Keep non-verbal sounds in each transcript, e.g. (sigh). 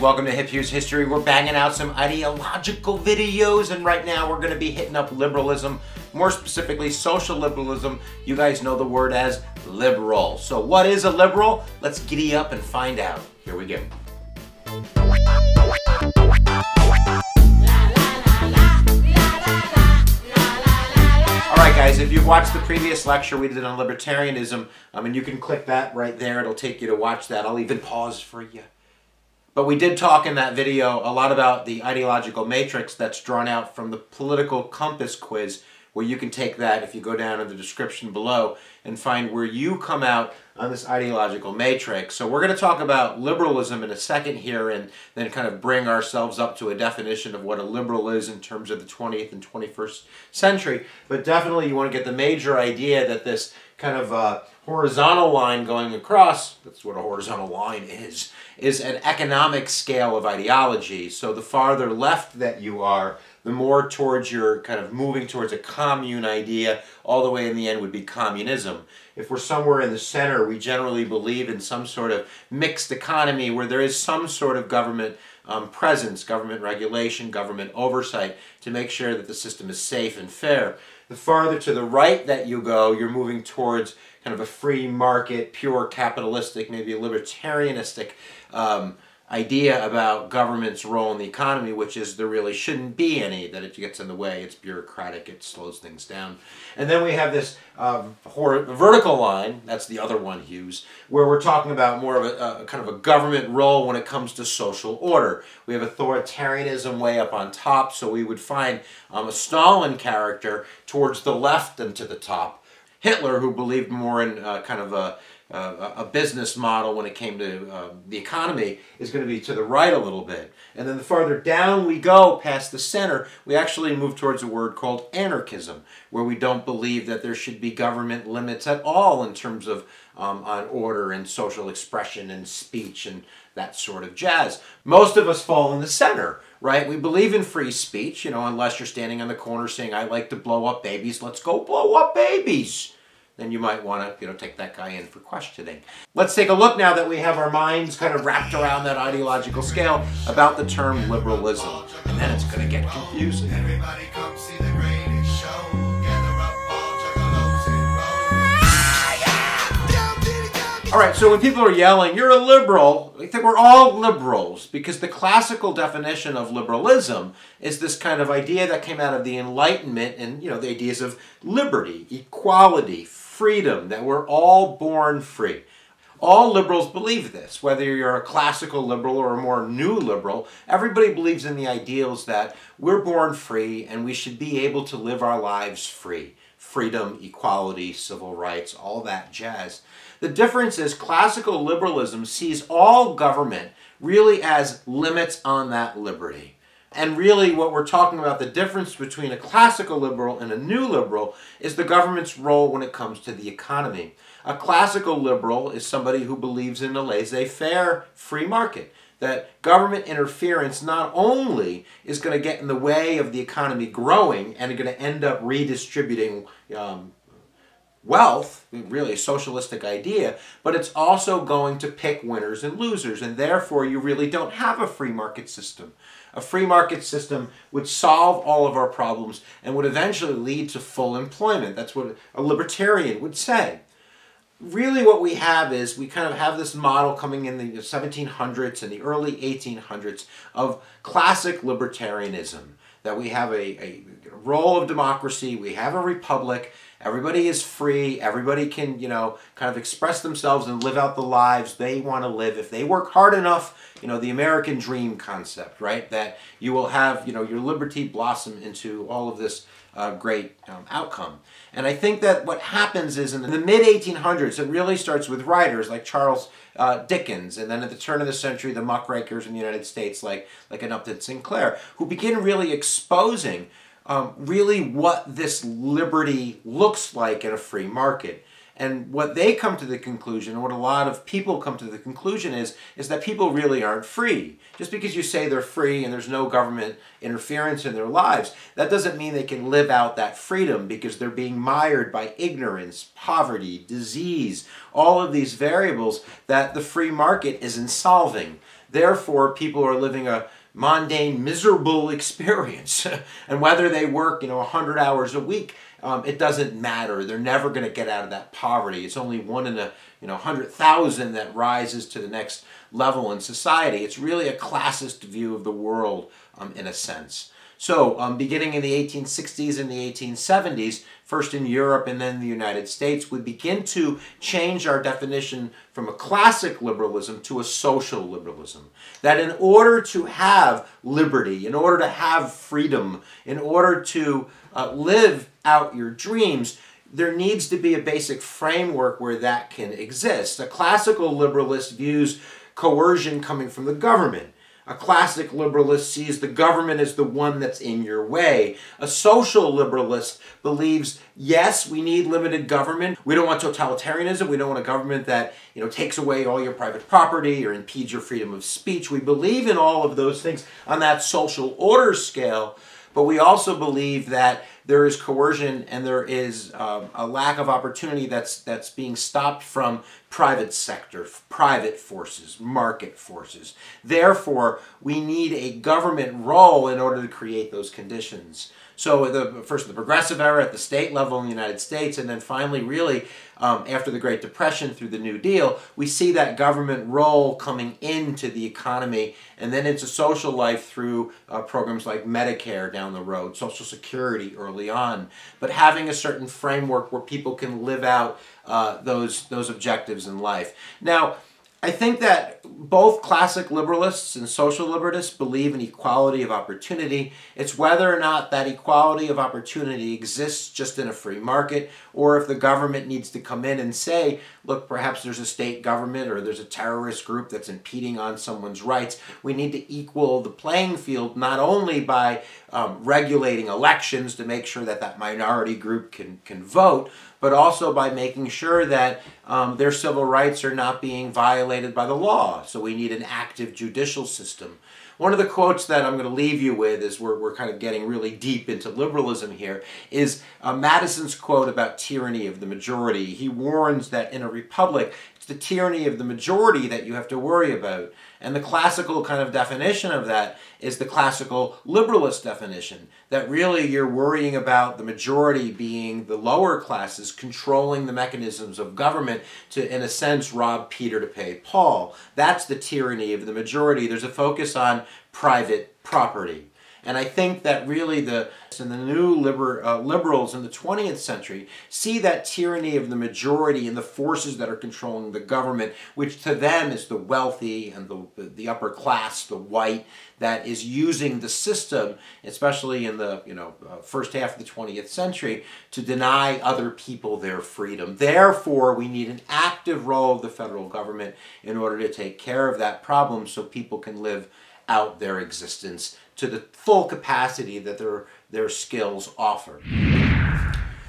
welcome to Hip Hughes History. We're banging out some ideological videos, and right now we're going to be hitting up liberalism, more specifically social liberalism. You guys know the word as liberal. So what is a liberal? Let's giddy up and find out. Here we go. Alright guys, if you've watched the previous lecture we did on libertarianism, I mean you can click that right there, it'll take you to watch that. I'll even pause for you. But we did talk in that video a lot about the ideological matrix that's drawn out from the political compass quiz where you can take that if you go down in the description below and find where you come out on this ideological matrix. So we're going to talk about liberalism in a second here and then kind of bring ourselves up to a definition of what a liberal is in terms of the 20th and 21st century. But definitely you want to get the major idea that this kind of uh, horizontal line going across, that's what a horizontal line is, is an economic scale of ideology. So the farther left that you are, the more towards your kind of moving towards a commune idea, all the way in the end would be communism. If we're somewhere in the center, we generally believe in some sort of mixed economy where there is some sort of government um, presence, government regulation, government oversight to make sure that the system is safe and fair. The farther to the right that you go, you're moving towards kind of a free market, pure capitalistic, maybe libertarianistic um, idea about government's role in the economy, which is there really shouldn't be any, that it gets in the way, it's bureaucratic, it slows things down. And then we have this um, vertical line, that's the other one, Hughes, where we're talking about more of a, a, kind of a government role when it comes to social order. We have authoritarianism way up on top, so we would find um, a Stalin character towards the left and to the top. Hitler, who believed more in uh, kind of a uh, a business model when it came to uh, the economy is going to be to the right a little bit. And then the farther down we go past the center, we actually move towards a word called anarchism, where we don't believe that there should be government limits at all in terms of um, on order and social expression and speech and that sort of jazz. Most of us fall in the center, right? We believe in free speech, you know, unless you're standing on the corner saying, I like to blow up babies, let's go blow up babies then you might want to you know take that guy in for questioning. Let's take a look now that we have our minds kind of wrapped around that ideological scale about the term liberalism. And then it's going to get confusing. All right, so when people are yelling, you're a liberal, I think we're all liberals because the classical definition of liberalism is this kind of idea that came out of the Enlightenment and, you know, the ideas of liberty, equality, freedom, that we're all born free. All liberals believe this, whether you're a classical liberal or a more new liberal, everybody believes in the ideals that we're born free and we should be able to live our lives free. Freedom, equality, civil rights, all that jazz. The difference is classical liberalism sees all government really as limits on that liberty. And really what we're talking about, the difference between a classical liberal and a new liberal is the government's role when it comes to the economy. A classical liberal is somebody who believes in a laissez-faire free market. That government interference not only is going to get in the way of the economy growing and going to end up redistributing um, wealth, really a socialistic idea, but it's also going to pick winners and losers, and therefore you really don't have a free market system. A free market system would solve all of our problems and would eventually lead to full employment. That's what a libertarian would say. Really what we have is we kind of have this model coming in the 1700s and the early 1800s of classic libertarianism. That we have a, a role of democracy, we have a republic, Everybody is free. Everybody can, you know, kind of express themselves and live out the lives they want to live. If they work hard enough, you know, the American dream concept, right? That you will have, you know, your liberty blossom into all of this uh, great um, outcome. And I think that what happens is in the mid 1800s, it really starts with writers like Charles uh, Dickens, and then at the turn of the century, the muckrakers in the United States like, like an Upton Sinclair, who begin really exposing um, really what this liberty looks like in a free market. And what they come to the conclusion, and what a lot of people come to the conclusion is, is that people really aren't free. Just because you say they're free and there's no government interference in their lives, that doesn't mean they can live out that freedom because they're being mired by ignorance, poverty, disease, all of these variables that the free market isn't solving Therefore, people are living a mundane, miserable (laughs) experience. and whether they work, you know, 100 hours a week, um, it doesn't matter. They're never going to get out of that poverty. It's only one in a, you know, 100,000 that rises to the next level in society. It's really a classist view of the world um, in a sense. So, um, beginning in the 1860s and the 1870s, first in Europe and then the United States, we begin to change our definition from a classic liberalism to a social liberalism. That in order to have liberty, in order to have freedom, in order to uh, live out your dreams, there needs to be a basic framework where that can exist. A classical liberalist views coercion coming from the government. A classic liberalist sees the government as the one that's in your way. A social liberalist believes, yes, we need limited government. We don't want totalitarianism. We don't want a government that, you know, takes away all your private property or impedes your freedom of speech. We believe in all of those things on that social order scale. But we also believe that there is coercion and there is um, a lack of opportunity that's that's being stopped from private sector, private forces, market forces. Therefore, we need a government role in order to create those conditions. So the first the progressive era at the state level in the United States, and then finally, really um, after the Great Depression through the New Deal, we see that government role coming into the economy and then into social life through uh, programs like Medicare down the road, Social Security early on, but having a certain framework where people can live out uh, those those objectives in life. Now I think that both classic liberalists and social liberalists believe in equality of opportunity. It's whether or not that equality of opportunity exists just in a free market, or if the government needs to come in and say, look, perhaps there's a state government or there's a terrorist group that's impeding on someone's rights. We need to equal the playing field not only by um, regulating elections to make sure that that minority group can, can vote, but also by making sure that um, their civil rights are not being violated by the law. So we need an active judicial system. One of the quotes that I'm going to leave you with, is we're, we're kind of getting really deep into liberalism here, is uh, Madison's quote about tyranny of the majority. He warns that in a republic, the tyranny of the majority that you have to worry about. And the classical kind of definition of that is the classical liberalist definition that really you're worrying about the majority being the lower classes controlling the mechanisms of government to, in a sense, rob Peter to pay Paul. That's the tyranny of the majority. There's a focus on private property. And I think that really the and the new liber, uh, liberals in the 20th century see that tyranny of the majority and the forces that are controlling the government, which to them is the wealthy and the, the upper class, the white, that is using the system, especially in the you know uh, first half of the 20th century, to deny other people their freedom. Therefore, we need an active role of the federal government in order to take care of that problem so people can live out their existence to the full capacity that their, their skills offer.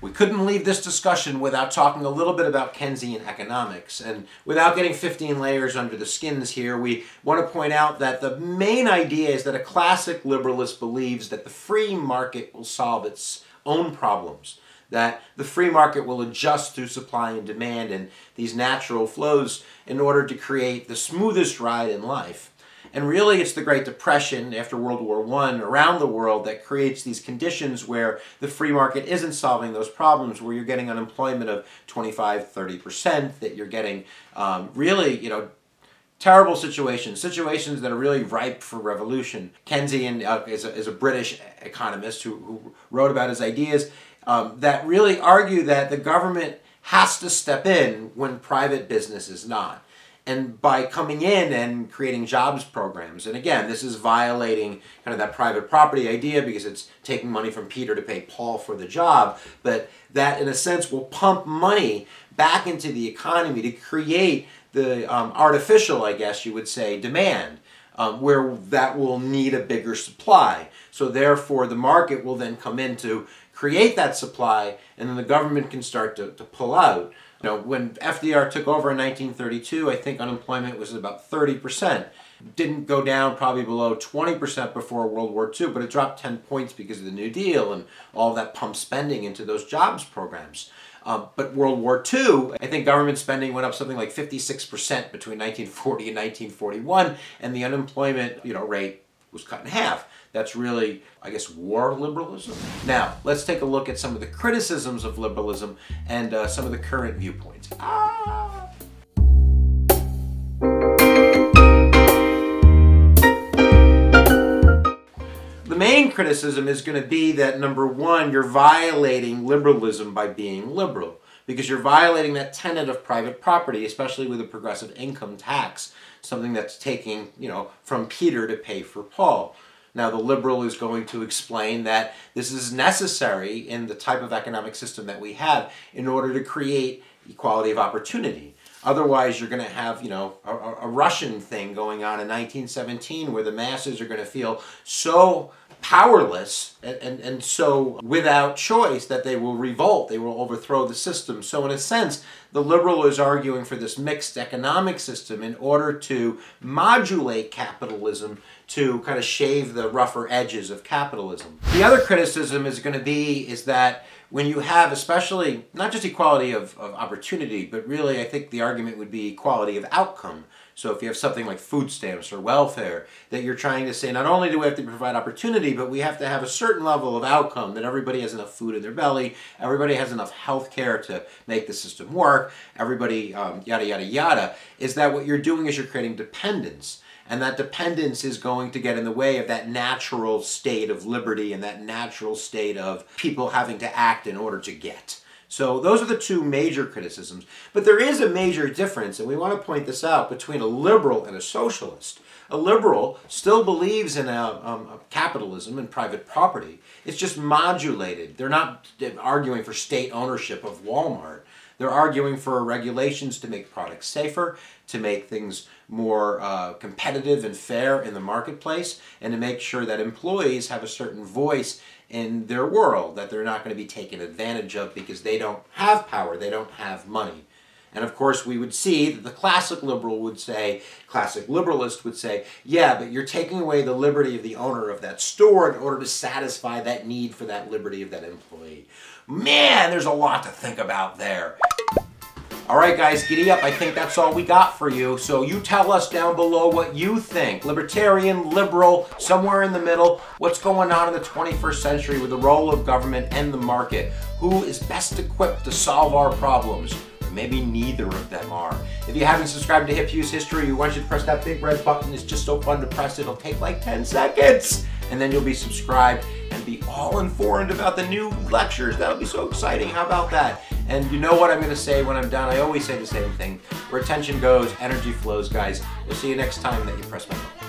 We couldn't leave this discussion without talking a little bit about Keynesian economics. And without getting 15 layers under the skins here, we want to point out that the main idea is that a classic liberalist believes that the free market will solve its own problems, that the free market will adjust through supply and demand and these natural flows in order to create the smoothest ride in life. And really, it's the Great Depression after World War I around the world that creates these conditions where the free market isn't solving those problems, where you're getting unemployment of 25, 30%, that you're getting um, really, you know, terrible situations, situations that are really ripe for revolution. Keynesian uh, is, a, is a British economist who, who wrote about his ideas um, that really argue that the government has to step in when private business is not and by coming in and creating jobs programs. And again this is violating kind of that private property idea because it's taking money from peter to pay paul for the job. But that in a sense will pump money back into the economy to create the um, artificial i guess you would say demand um, where that will need a bigger supply. So therefore the market will then come in to create that supply and then the government can start to, to pull out you know, when FDR took over in 1932, I think unemployment was about 30%. Didn't go down probably below 20% before World War II, but it dropped 10 points because of the New Deal and all that pump spending into those jobs programs. Um, but World War II, I think government spending went up something like 56% between 1940 and 1941, and the unemployment you know, rate was cut in half. That's really, I guess, war liberalism. Now, let's take a look at some of the criticisms of liberalism and uh, some of the current viewpoints. Ah! The main criticism is going to be that number one, you're violating liberalism by being liberal because you're violating that tenet of private property, especially with a progressive income tax, something that's taking, you know, from Peter to pay for Paul. Now, the liberal is going to explain that this is necessary in the type of economic system that we have in order to create equality of opportunity. Otherwise, you're going to have, you know, a, a, Russian thing going on in 1917 where the masses are going to feel so powerless and, and, and so without choice that they will revolt, they will overthrow the system. So, in a sense, the liberal is arguing for this mixed economic system in order to modulate capitalism to kind of shave the rougher edges of capitalism. The other criticism is going to be is that when you have especially not just equality of, of opportunity, but really I think the argument would be equality of outcome. So if you have something like food stamps or welfare, that you're trying to say not only do we have to provide opportunity, but we have to have a certain level of outcome that everybody has enough food in their belly, everybody has enough health care to make the system work, everybody um, yada yada yada, is that what you're doing is you're creating dependence. And that dependence is going to get in the way of that natural state of liberty and that natural state of people having to act in order to get. So those are the two major criticisms. But there is a major difference, and we want to point this out, between a liberal and a socialist. A liberal still believes in a, um, a capitalism and private property. It's just modulated. They're not arguing for state ownership of Walmart. They're arguing for regulations to make products safer, to make things more uh, competitive and fair in the marketplace, and to make sure that employees have a certain voice in their world, that they're not going to be taken advantage of because they don't have power, they don't have money. And of course, we would see that the classic liberal would say, classic liberalist would say, yeah, but you're taking away the liberty of the owner of that store in order to satisfy that need for that liberty of that employee. Man, there's a lot to think about there. All right, guys, giddy up. I think that's all we got for you. So you tell us down below what you think. Libertarian, liberal, somewhere in the middle. What's going on in the 21st century with the role of government and the market? Who is best equipped to solve our problems? Maybe neither of them are. If you haven't subscribed to Hip Hughes History, we want you to press that big red button. It's just so fun to press. It'll take like 10 seconds. And then you'll be subscribed and be all informed about the new lectures. That'll be so exciting. How about that? And you know what I'm going to say when I'm done? I always say the same thing. Where attention goes, energy flows, guys. We'll see you next time that you press my button.